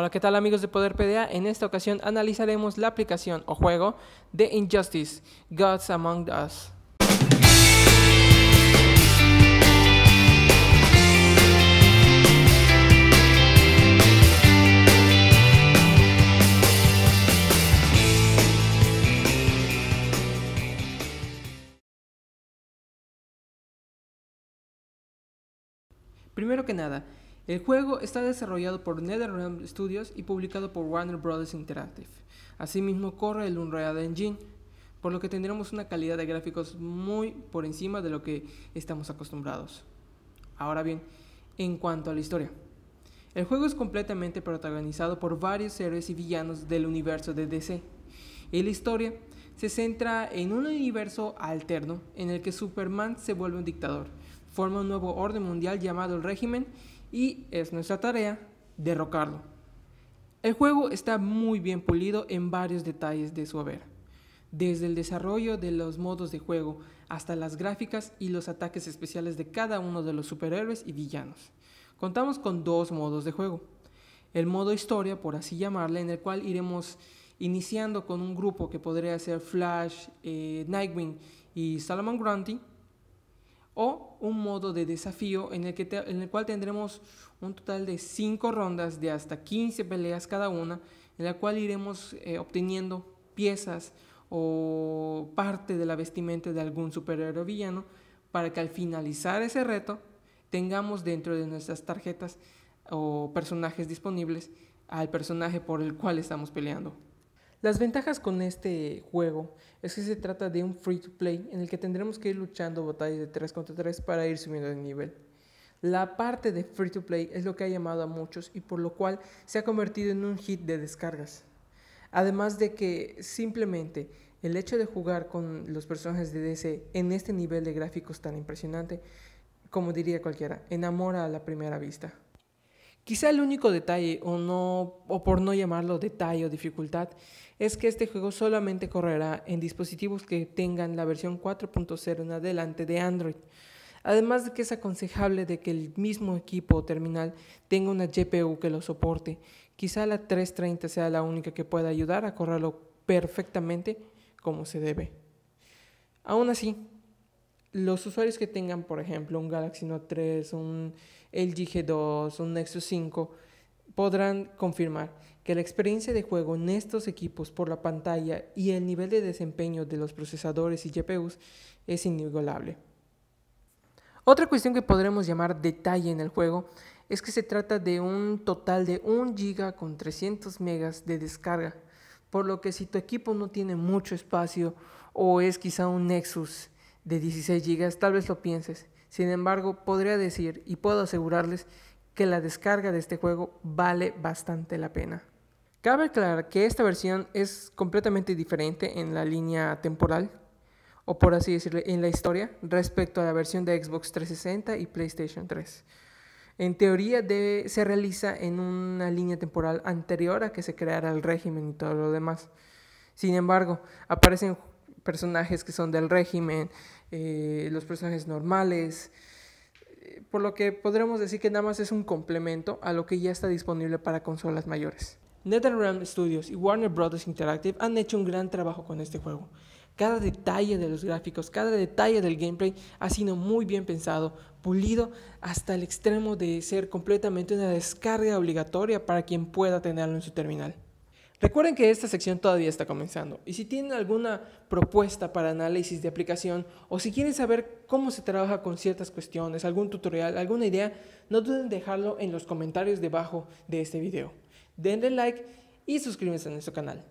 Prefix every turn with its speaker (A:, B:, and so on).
A: Hola, ¿qué tal amigos de Poder PDA? En esta ocasión analizaremos la aplicación o juego de Injustice, Gods Among Us. Primero que nada, el juego está desarrollado por NetherRealm Studios y publicado por Warner Bros. Interactive. Asimismo, corre el Unreal Engine, por lo que tendremos una calidad de gráficos muy por encima de lo que estamos acostumbrados. Ahora bien, en cuanto a la historia. El juego es completamente protagonizado por varios héroes y villanos del universo de DC. Y la historia se centra en un universo alterno en el que Superman se vuelve un dictador forma un nuevo orden mundial llamado el régimen y es nuestra tarea derrocarlo. El juego está muy bien pulido en varios detalles de su haber, desde el desarrollo de los modos de juego hasta las gráficas y los ataques especiales de cada uno de los superhéroes y villanos. Contamos con dos modos de juego. El modo historia, por así llamarle, en el cual iremos iniciando con un grupo que podría ser Flash, eh, Nightwing y Salomon Grundy, o un modo de desafío en el, que en el cual tendremos un total de 5 rondas de hasta 15 peleas cada una, en la cual iremos eh, obteniendo piezas o parte de la vestimenta de algún superhéroe villano para que al finalizar ese reto tengamos dentro de nuestras tarjetas o personajes disponibles al personaje por el cual estamos peleando. Las ventajas con este juego es que se trata de un free to play en el que tendremos que ir luchando batallas de 3 contra 3 para ir subiendo de nivel. La parte de free to play es lo que ha llamado a muchos y por lo cual se ha convertido en un hit de descargas. Además de que simplemente el hecho de jugar con los personajes de DC en este nivel de gráficos tan impresionante, como diría cualquiera, enamora a la primera vista. Quizá el único detalle, o, no, o por no llamarlo detalle o dificultad, es que este juego solamente correrá en dispositivos que tengan la versión 4.0 en adelante de Android. Además de que es aconsejable de que el mismo equipo o terminal tenga una GPU que lo soporte. Quizá la 330 sea la única que pueda ayudar a correrlo perfectamente como se debe. Aún así, los usuarios que tengan, por ejemplo, un Galaxy Note 3, un LG G2, un Nexus 5, podrán confirmar que la experiencia de juego en estos equipos por la pantalla y el nivel de desempeño de los procesadores y GPUs es inigualable. Otra cuestión que podremos llamar detalle en el juego es que se trata de un total de 1 GB con 300 megas de descarga, por lo que si tu equipo no tiene mucho espacio o es quizá un Nexus de 16 GB, tal vez lo pienses. Sin embargo, podría decir y puedo asegurarles que la descarga de este juego vale bastante la pena. Cabe aclarar que esta versión es completamente diferente en la línea temporal, o por así decirlo, en la historia, respecto a la versión de Xbox 360 y PlayStation 3. En teoría se realiza en una línea temporal anterior a que se creara el régimen y todo lo demás. Sin embargo, aparecen personajes que son del régimen, eh, los personajes normales, eh, por lo que podremos decir que nada más es un complemento a lo que ya está disponible para consolas mayores. NetherRealm Studios y Warner Bros. Interactive han hecho un gran trabajo con este juego. Cada detalle de los gráficos, cada detalle del gameplay ha sido muy bien pensado, pulido hasta el extremo de ser completamente una descarga obligatoria para quien pueda tenerlo en su terminal. Recuerden que esta sección todavía está comenzando y si tienen alguna propuesta para análisis de aplicación o si quieren saber cómo se trabaja con ciertas cuestiones, algún tutorial, alguna idea, no duden en dejarlo en los comentarios debajo de este video. Denle like y suscríbanse a nuestro canal.